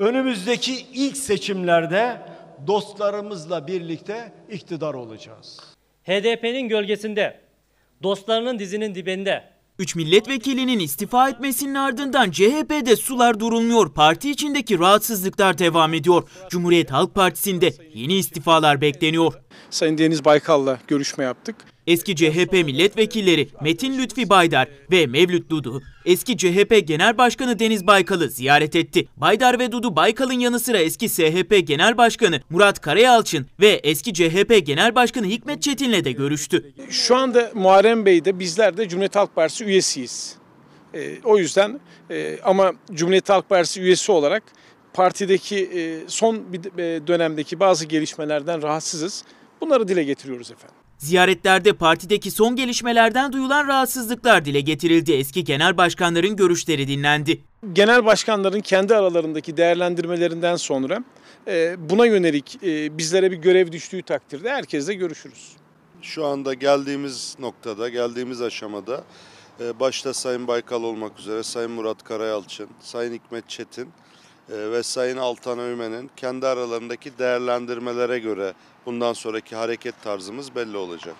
Önümüzdeki ilk seçimlerde dostlarımızla birlikte iktidar olacağız. HDP'nin gölgesinde, dostlarının dizinin dibinde, 3 milletvekilinin istifa etmesinin ardından CHP'de sular durulmuyor. Parti içindeki rahatsızlıklar devam ediyor. Cumhuriyet Halk Partisi'nde yeni istifalar bekleniyor. Sayın Deniz Baykal'la görüşme yaptık. Eski CHP milletvekilleri Metin Lütfi Baydar ve Mevlüt Dudu, eski CHP Genel Başkanı Deniz Baykal'ı ziyaret etti. Baydar ve Dudu Baykal'ın yanı sıra eski SHP Genel Başkanı Murat Karayalçın ve eski CHP Genel Başkanı Hikmet Çetin'le de görüştü. Şu anda Muharrem Bey de bizler de Cumhuriyet Halk Partisi üyesiyiz. Ee, o yüzden e, ama Cumhuriyet Halk Partisi üyesi olarak partideki e, son bir e, dönemdeki bazı gelişmelerden rahatsızız. Bunları dile getiriyoruz efendim. Ziyaretlerde partideki son gelişmelerden duyulan rahatsızlıklar dile getirildi. Eski genel başkanların görüşleri dinlendi. Genel başkanların kendi aralarındaki değerlendirmelerinden sonra e, buna yönelik e, bizlere bir görev düştüğü takdirde herkesle görüşürüz. Şu anda geldiğimiz noktada, geldiğimiz aşamada e, başta Sayın Baykal olmak üzere Sayın Murat Karayalçın, Sayın Hikmet Çetin ve Sayın Altan Öğmen'in kendi aralarındaki değerlendirmelere göre bundan sonraki hareket tarzımız belli olacak.